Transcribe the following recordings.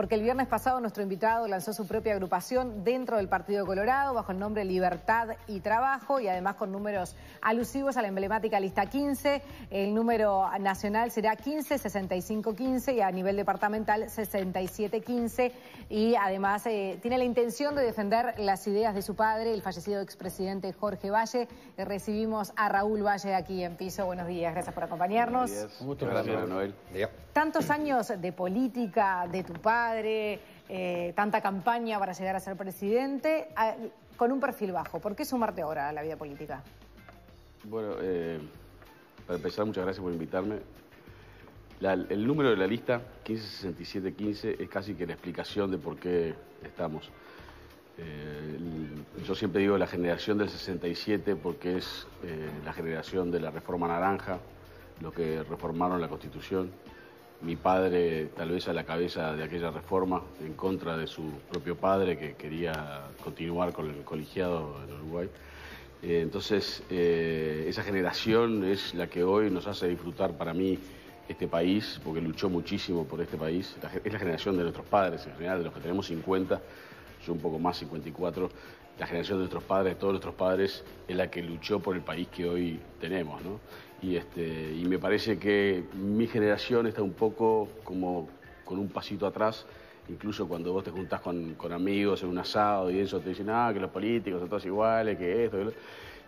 porque el viernes pasado nuestro invitado lanzó su propia agrupación dentro del Partido Colorado bajo el nombre Libertad y Trabajo y además con números alusivos a la emblemática lista 15. El número nacional será 15 65 15 y a nivel departamental 67 15 y además eh, tiene la intención de defender las ideas de su padre, el fallecido expresidente Jorge Valle. Eh, recibimos a Raúl Valle aquí en piso. Buenos días, gracias por acompañarnos. Muchas gracias, Noel. Tantos años de política, de tu padre, eh, tanta campaña para llegar a ser presidente, con un perfil bajo. ¿Por qué sumarte ahora a la vida política? Bueno, eh, para empezar, muchas gracias por invitarme. el número de la lista, 156715, es casi que la explicación de por qué estamos. Eh, yo siempre digo la generación del 67 porque es la generación de la reforma naranja, lo que reformaron la Constitución mi padre tal vez a la cabeza de aquella reforma en contra de su propio padre que quería continuar con el colegiado en Uruguay. Eh, entonces, eh, esa generación es la que hoy nos hace disfrutar para mí este país, porque luchó muchísimo por este país. es la generación de nuestros padres, en general, de los que tenemos 50, yo un poco más, 54. La generación de nuestros padres, de todos nuestros padres, es la que luchó por el país que hoy tenemos. ¿no? Y, este, y me parece que mi generación está un poco como con un pasito atrás, incluso cuando vos te juntás con, amigos en un asado y eso te dicen, ah, que los políticos son todos iguales, que esto,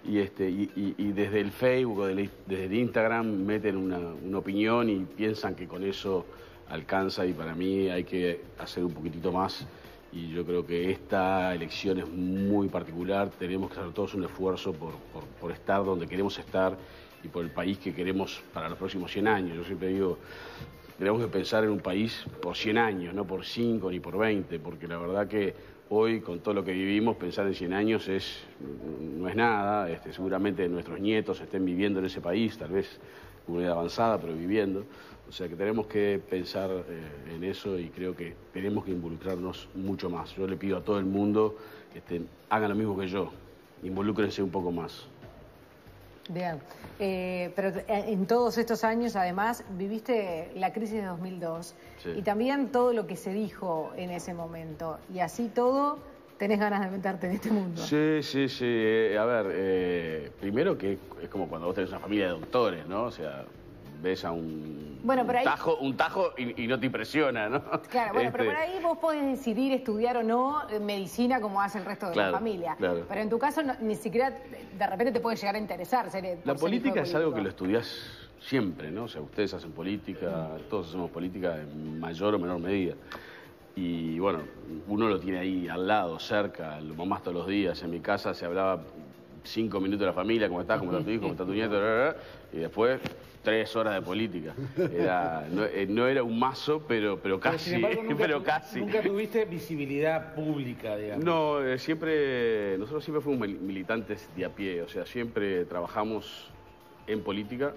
y, este, y, desde el Facebook o desde el Instagram meten una, una opinión y piensan que con eso alcanza y para mí hay que hacer un poquitito más y yo creo que esta elección es muy particular, tenemos que hacer todos un esfuerzo por, por, estar donde queremos estar y por el país que queremos para los próximos 100 años. Yo siempre digo, tenemos que pensar en un país por 100 años, no por 5 ni por 20, porque la verdad que hoy, con todo lo que vivimos, pensar en 100 años es, no es nada. Este, seguramente nuestros nietos estén viviendo en ese país, tal vez una edad avanzada, pero viviendo. O sea que tenemos que pensar eh, en eso y creo que tenemos que involucrarnos mucho más. Yo le pido a todo el mundo que este, hagan lo mismo que yo, involúcrense un poco más. Bien, eh, pero eh, en todos estos años además viviste la crisis de 2002 y también todo lo que se dijo en ese momento y así todo tenés ganas de meterte en este mundo. Sí, sí, sí. Eh, a ver, primero que es como cuando vos tenés una familia de doctores, ¿no? O sea, ves a un, tajo, un tajo y, no te impresiona, ¿no? Claro, bueno, pero por este, ahí vos podés decidir estudiar o no eh, medicina como hace el resto de la familia. Pero en tu caso ni siquiera de repente te puede llegar a interesar ser La política es algo que lo estudias siempre, ¿no? O sea, ustedes hacen política, todos hacemos política en mayor o menor medida. Y bueno, uno lo tiene ahí al lado, cerca, lo mamás todos los días. En mi casa se hablaba cinco minutos de la familia, cómo estás, cómo está tu hijo, cómo está tu nieto, y después tres horas de política. Eh, no, era un mazo, pero, pero casi. Pero, casi. Nunca tuviste visibilidad pública, digamos. No, eh, siempre, nosotros siempre fuimos militantes de a pie, o sea, siempre trabajamos en política,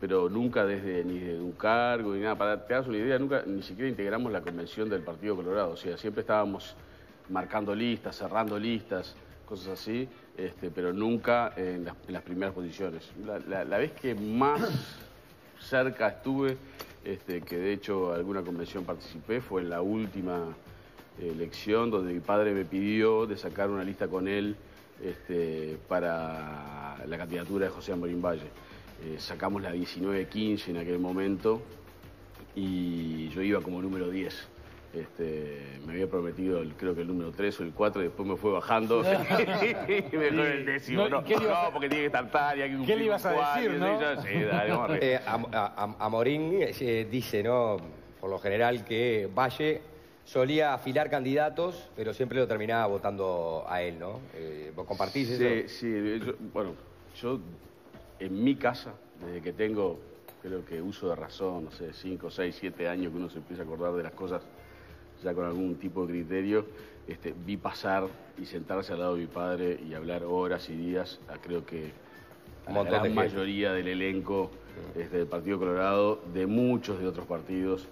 pero nunca desde ni de un cargo ni nada. Para te hagas una idea, nunca ni siquiera integramos la convención del Partido Colorado, o sea, siempre estábamos marcando listas, cerrando listas cosas así, este, pero nunca en las, primeras posiciones. La, vez que más cerca estuve, este, que de hecho alguna convención participé, fue en la última elección donde mi padre me pidió de sacar una lista con él este, para la candidatura de José Amorín Valle. Eh, sacamos la 19-15 en aquel momento y yo iba como número 10. Este, me había prometido, creo que el número 3 o el 4, y después me fue bajando y me el décimo. No, porque tiene que estar tal, y ¿Qué le ibas a decir, no? Eh, a, Morín eh, dice, ¿no? Por lo general, que Valle solía afilar candidatos, pero siempre lo terminaba votando a él, ¿no? Eh, ¿Vos compartís eso? Sí, bueno, yo en mi casa, desde que tengo, creo que uso de razón, no sé, 5, 6, 7 años que uno se empieza a acordar de las cosas ya con algún tipo de criterio, este, vi pasar y sentarse al lado de mi padre y hablar horas y días, creo que la gran mayoría del elenco este, del Partido Colorado, de muchos de otros partidos,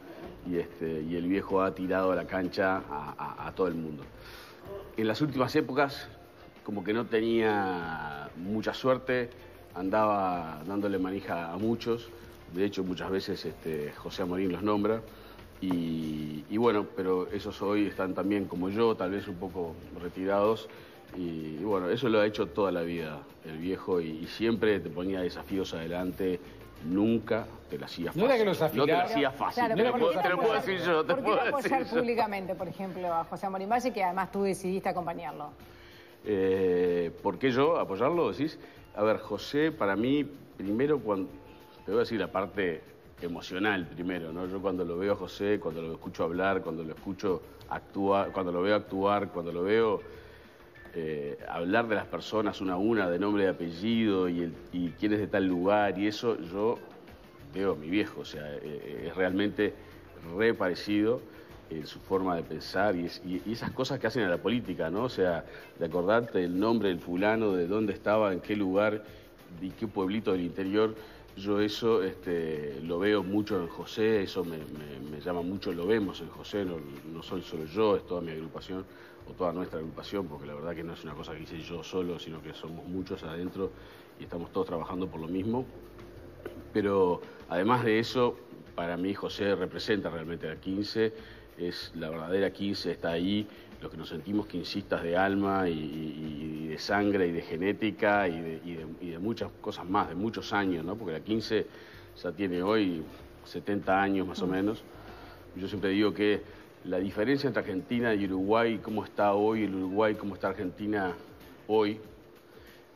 y, este, y el viejo ha tirado a la cancha a, todo el mundo. En las últimas épocas, como que no tenía mucha suerte, andaba dándole manija a muchos, de hecho muchas veces este, José Amorín los nombra, Y, bueno, pero esos hoy están también como yo, tal vez un poco retirados. Y, bueno, eso lo ha hecho toda la vida el viejo y, siempre te ponía desafíos adelante. Nunca te lo hacía fácil. No era que los No te lo hacía fácil. te, lo puedo, decir yo. Te ¿Por qué apoyar públicamente, por ejemplo, a José Amorim Valle, que además tú decidiste acompañarlo? Eh, ¿Por qué yo apoyarlo? Decís, a ver, José, para mí, primero, cuando, te voy a decir la parte emocional primero, ¿no? Yo cuando lo veo a José, cuando lo escucho hablar, cuando lo escucho actuar, cuando lo veo actuar, cuando lo veo eh, hablar de las personas una a una, de nombre y apellido, y, y quién es de tal lugar, y eso yo veo a mi viejo, o sea, eh, es realmente re parecido en su forma de pensar y, y, esas cosas que hacen a la política, ¿no? O sea, de acordarte el nombre del fulano, de dónde estaba, en qué lugar y qué pueblito del interior yo eso este, lo veo mucho en José, eso me, llama mucho, lo vemos en José, no, soy solo yo, es toda mi agrupación o toda nuestra agrupación, porque la verdad que no es una cosa que hice yo solo, sino que somos muchos adentro y estamos todos trabajando por lo mismo. Pero además de eso, para mí José representa realmente a 15, es la verdadera 15, está ahí, los que nos sentimos quincistas de alma y, de sangre y de genética y de, muchas cosas más, de muchos años, ¿no? porque la 15 ya tiene hoy 70 años más o menos. Yo siempre digo que la diferencia entre Argentina y Uruguay, cómo está hoy el Uruguay, cómo está Argentina hoy,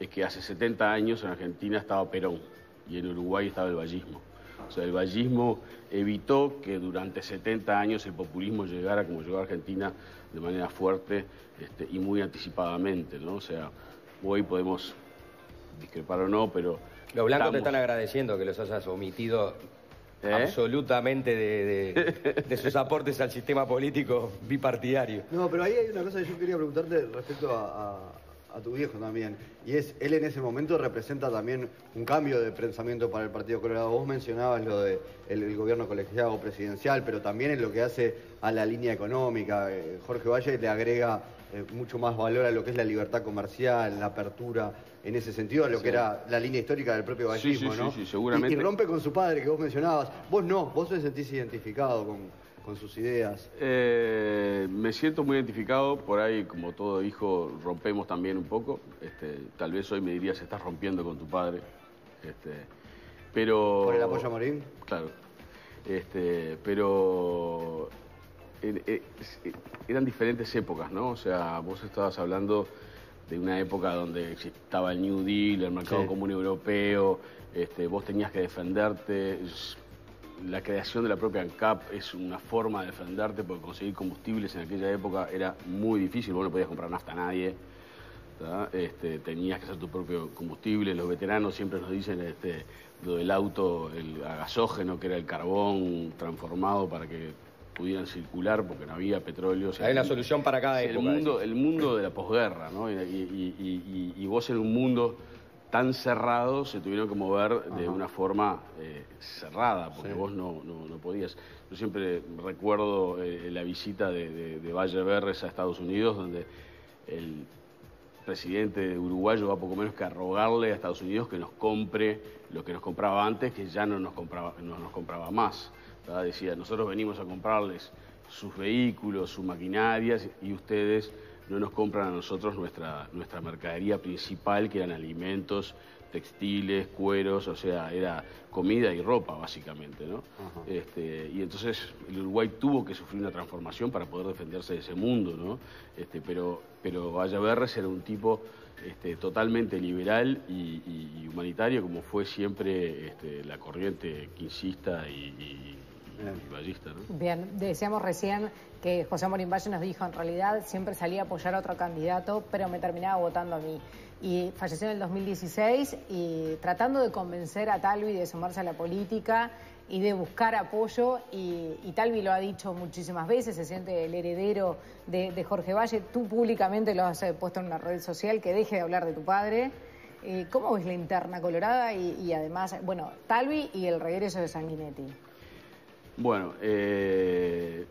es que hace 70 años en Argentina estaba Perón y en Uruguay estaba el vallismo. O sea, el vallismo evitó que durante 70 años el populismo llegara como llegó a Argentina de manera fuerte este, y muy anticipadamente, ¿no? O sea, hoy podemos discrepar o no, pero... Los blancos te están agradeciendo que los hayas omitido ¿Eh? absolutamente de, sus aportes al sistema político bipartidario. No, pero ahí hay una cosa que yo quería preguntarte respecto a a tu viejo también. Y es, él en ese momento representa también un cambio de pensamiento para el Partido Colorado. Vos mencionabas lo del el gobierno colegiado presidencial, pero también en lo que hace a la línea económica. Eh, Jorge Valle le agrega eh, mucho más valor a lo que es la libertad comercial, la apertura, en ese sentido, a lo que era la línea histórica del propio vallismo, ¿no? Sí, seguramente. Y, y, rompe con su padre, que vos mencionabas. Vos no, vos te sentís identificado con, con sus ideas? Eh, me siento muy identificado, por ahí como todo hijo rompemos también un poco, este, tal vez hoy me dirías estás rompiendo con tu padre, este, pero... ¿Por el apoyo a Morín? Claro, este, pero eh, eran diferentes épocas, ¿no? O sea, vos estabas hablando de una época donde estaba el New Deal, el mercado común europeo, este, vos tenías que defenderte, la creación de la propia ANCAP es una forma de defenderte porque conseguir combustibles en aquella época era muy difícil, vos no podías comprar nafta a nadie, este, tenías que hacer tu propio combustible, los veteranos siempre nos dicen este, lo del auto, el gasógeno, que era el carbón transformado para que pudieran circular porque no había petróleo. Hay una solución para cada época. El mundo, el mundo de la posguerra, ¿no? y vos en un mundo tan cerrados se tuvieron que mover de una forma eh, cerrada, porque vos no, no, podías. Yo siempre recuerdo eh, la visita de, de, Valle Berres a Estados Unidos, donde el presidente uruguayo va poco menos que a rogarle a Estados Unidos que nos compre lo que nos compraba antes, que ya no nos compraba, no nos compraba más. Decía, nosotros venimos a comprarles sus vehículos, sus maquinarias, y ustedes no nos compran a nosotros nuestra, nuestra mercadería principal, que eran alimentos, textiles, cueros, o sea, era comida y ropa, básicamente, ¿no? Este, y entonces el Uruguay tuvo que sufrir una transformación para poder defenderse de ese mundo, ¿no? Este, pero, pero Vallaverres era un tipo este, totalmente liberal y, humanitario, como fue siempre este, la corriente quincista y Bien, decíamos recién que José Morín Valle nos dijo, en realidad siempre salía a apoyar a otro candidato, pero me terminaba votando a mí. Y falleció en el 2016 y tratando de convencer a Talvi de sumarse a la política y de buscar apoyo, y, Talvi lo ha dicho muchísimas veces, se siente el heredero de, Jorge Valle, tú públicamente lo has eh, puesto en una red social, que deje de hablar de tu padre. Eh, ¿Cómo ves la interna colorada y, y además, bueno, Talvi y el regreso de Sanguinetti? Bueno, eh,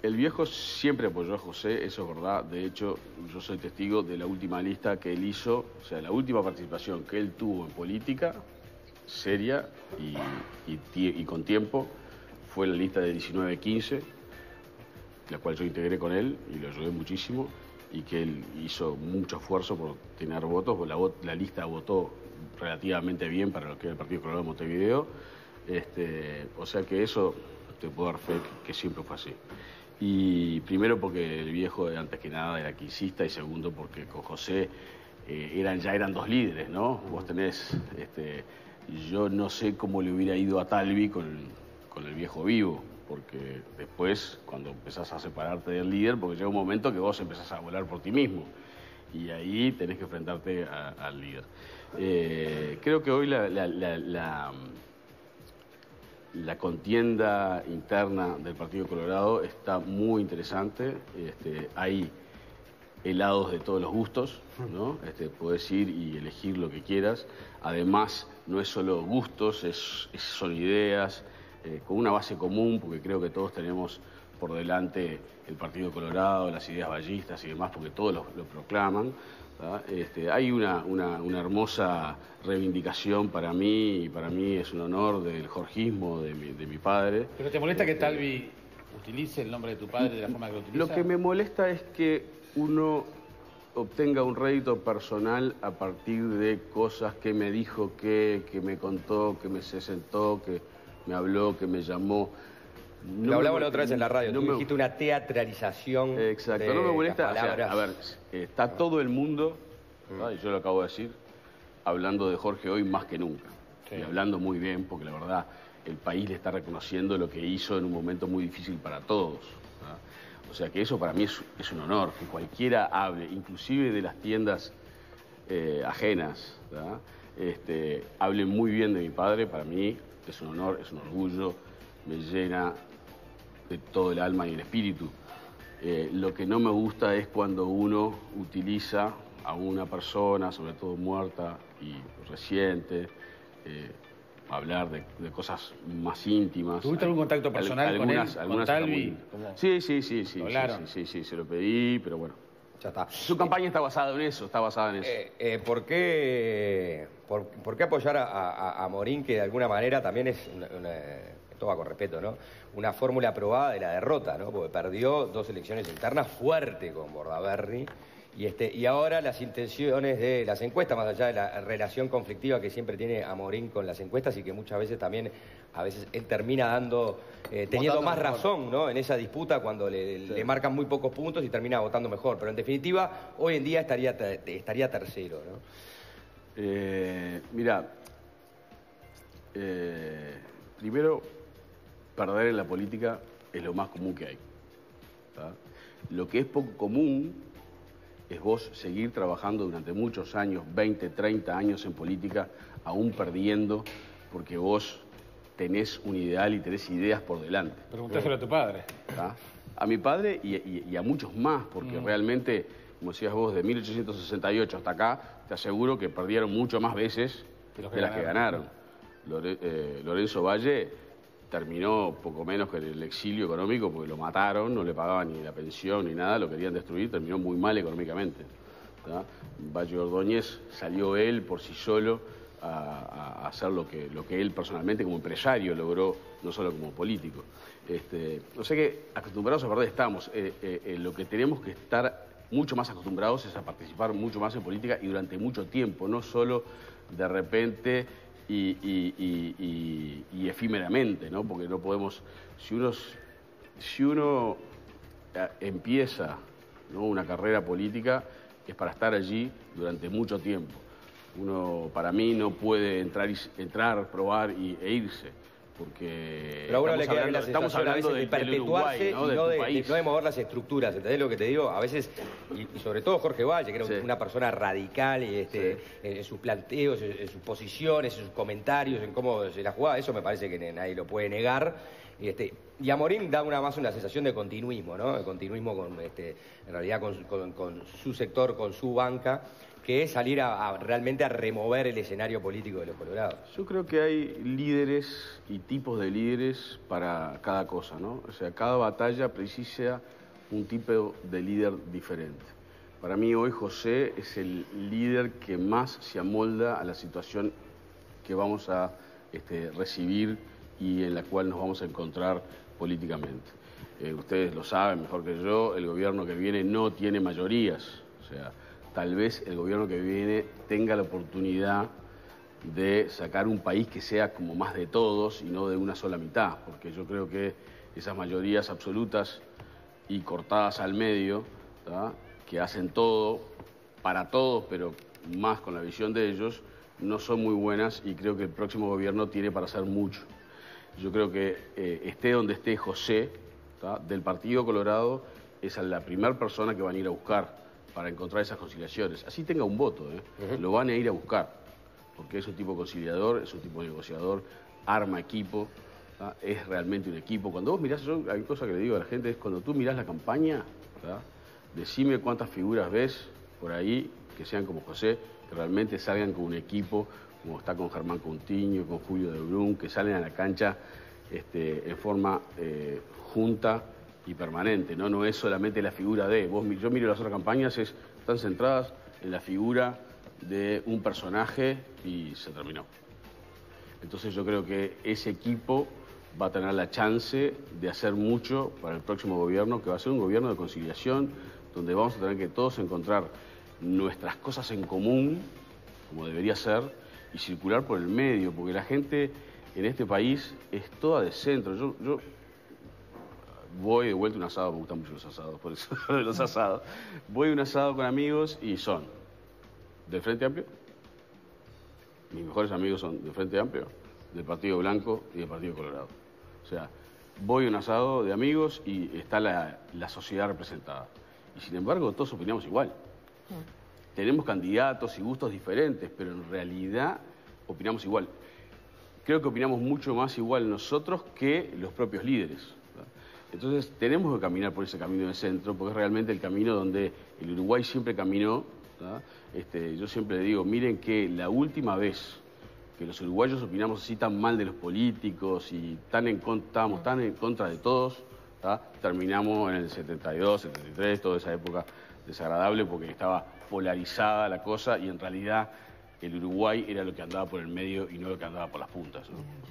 el viejo siempre apoyó a José, eso es verdad. De hecho, yo soy testigo de la última lista que él hizo, o sea, la última participación que él tuvo en política, seria y, con tiempo, fue la lista de 19-15, la cual yo integré con él y lo ayudé muchísimo, y que él hizo mucho esfuerzo por tener votos, la, la lista votó relativamente bien para lo que era el Partido Colorado de Montevideo, este, o sea que eso te puedo dar fe que, siempre fue así. Y primero porque el viejo antes que nada era quisista y segundo porque con José eh, eran, ya eran dos líderes, ¿no? Vos tenés, este, yo no sé cómo le hubiera ido a Talvi con, el viejo vivo, porque después cuando empezás a separarte del líder, porque llega un momento que vos empezás a volar por ti mismo y ahí tenés que enfrentarte al líder. Eh, creo que hoy la, contienda interna del Partido Colorado está muy interesante. Este, hay helados de todos los gustos, ¿no? Este, puedes ir y elegir lo que quieras. Además, no es solo gustos, es, son ideas, eh, con una base común, porque creo que todos tenemos por delante el Partido Colorado, las ideas ballistas y demás, porque todos lo, proclaman. Este, hay una, una, hermosa reivindicación para mí, y para mí es un honor del jorgismo de mi, de mi padre. ¿Pero te molesta que este, Talvi utilice el nombre de tu padre de la forma que lo utiliza? Lo que me molesta es que uno obtenga un rédito personal a partir de cosas que me dijo que, que me contó, que me se sentó, que me habló, que me llamó. No Lo hablamos la otra vez en la radio, no me... dijiste una teatralización. Exacto, no me molesta. a ver, está todo el mundo, mm. y yo lo acabo de decir, hablando de Jorge hoy más que nunca. Y hablando muy bien, porque la verdad, el país le está reconociendo lo que hizo en un momento muy difícil para todos. O sea que eso para mí es, un honor, que cualquiera hable, inclusive de las tiendas eh, ajenas, este, hable muy bien de mi padre, para mí es un honor, es un orgullo, me llena de todo el alma y el espíritu. Eh, lo que no me gusta es cuando uno utiliza a una persona, sobre todo muerta y reciente, eh, hablar de, cosas más íntimas. ¿Tuviste algún contacto personal con él, con Talvi? Sí, sí, sí, sí, sí, sí, se lo pedí, pero bueno. Ya está. Su campaña está basada en eso, está basada en eso. Eh, eh, ¿por, qué, por, qué apoyar a, Morín, que de alguna manera también es, una, esto va con respeto, ¿no? Una fórmula aprobada de la derrota, ¿no? Porque perdió dos elecciones internas fuerte con Bordaberry y, este, y ahora las intenciones de las encuestas, más allá de la relación conflictiva que siempre tiene Amorín con las encuestas y que muchas veces también, a veces él termina dando, eh, teniendo más razón ¿no? en esa disputa cuando le, marcan muy pocos puntos y termina votando mejor. Pero en definitiva, hoy en día estaría, estaría tercero. ¿no? Eh, mira, eh, primero, perder en la política es lo más común que hay. Lo que es poco común es vos seguir trabajando durante muchos años, 20, 30 años en política, aún perdiendo, porque vos tenés un ideal y tenés ideas por delante. Preguntáselo a tu padre. A mi padre y, a muchos más, porque mm. realmente, como decías vos, de 1868 hasta acá, te aseguro que perdieron mucho más veces de las que ganaron. Eh, Lorenzo Valle terminó poco menos que en el exilio económico porque lo mataron, no le pagaban ni la pensión ni nada, lo querían destruir, terminó muy mal económicamente. Valle Ordóñez salió él por sí solo a, hacer lo que, lo que él personalmente como empresario logró, no solo como político. Este, o sea que acostumbrados a perder estamos. Eh, eh, lo que tenemos que estar mucho más acostumbrados es a participar mucho más en política y durante mucho tiempo, no solo de repente y, efímeramente, ¿no? Porque no podemos, si uno, si uno eh, empieza una carrera política es para estar allí durante mucho tiempo. Uno, para mí, no puede entrar, entrar probar y, e irse porque Pero estamos, hablando, estamos hablando de, perpetuarse y no de, mover las estructuras, ¿entendés lo que te digo? A veces, y, sobre todo Jorge Valle, que era una persona radical este, en, sus planteos, en, sus posiciones, en sus comentarios, en cómo se la jugaba, eso me parece que nadie lo puede negar. Y, este, y a Morín da una más una sensación de continuismo, ¿no? De continuismo con, este, en realidad con su sector, con su banca que es salir a, realmente a remover el escenario político de los colorados. Yo creo que hay líderes y tipos de líderes para cada cosa, ¿no? O sea, cada batalla precisa un tipo de líder diferente. Para mí hoy José es el líder que más se amolda a la situación que vamos a este, recibir y en la cual nos vamos a encontrar políticamente. Eh, ustedes lo saben mejor que yo, el gobierno que viene no tiene mayorías, o sea, tal vez el gobierno que viene tenga la oportunidad de sacar un país que sea como más de todos y no de una sola mitad, porque yo creo que esas mayorías absolutas y cortadas al medio, que hacen todo para todos, pero más con la visión de ellos, no son muy buenas y creo que el próximo gobierno tiene para hacer mucho. Yo creo que eh, esté donde esté José, del Partido Colorado, es la primera persona que van a ir a buscar para encontrar esas conciliaciones. Así tenga un voto, ¿eh? lo van a ir a buscar porque es un tipo conciliador, es un tipo negociador, arma equipo, es realmente un equipo. Cuando vos mirás, yo hay cosa que le digo a la gente, es cuando tú mirás la campaña, decime cuántas figuras ves por ahí que sean como José, que realmente salgan con un equipo, como está con Germán Contiño, con Julio de Brun, que salen a la cancha este, en forma eh, junta y permanente, ¿no? no es solamente la figura de, vos, yo miro las otras campañas, es, están centradas en la figura de un personaje y se terminó. Entonces yo creo que ese equipo va a tener la chance de hacer mucho para el próximo gobierno, que va a ser un gobierno de conciliación, donde vamos a tener que todos encontrar nuestras cosas en común, como debería ser, y circular por el medio, porque la gente en este país es toda de centro. Yo, yo voy de vuelta a un asado, me gustan mucho los asados, por eso los asados. Voy a un asado con amigos y son del Frente Amplio. Mis mejores amigos son del Frente Amplio, del Partido Blanco y del Partido Colorado. O sea, voy a un asado de amigos y está la, sociedad representada. Y sin embargo, todos opinamos igual. Mm. Tenemos candidatos y gustos diferentes, pero en realidad opinamos igual. Creo que opinamos mucho más igual nosotros que los propios líderes. Entonces tenemos que caminar por ese camino de centro, porque es realmente el camino donde el Uruguay siempre caminó este, yo siempre digo, miren que la última vez que los uruguayos opinamos así tan mal de los políticos y tan en, estábamos tan en contra de todos, terminamos en el 72, 73, toda esa época desagradable porque estaba polarizada la cosa y en realidad el Uruguay era lo que andaba por el medio y no lo que andaba por las puntas.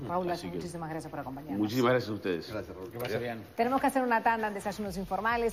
Paula, muchísimas gracias por acompañarnos. Muchísimas gracias a ustedes. Gracias, Raúl. Que vaya bien. Tenemos que hacer una tanda en desayunos informales.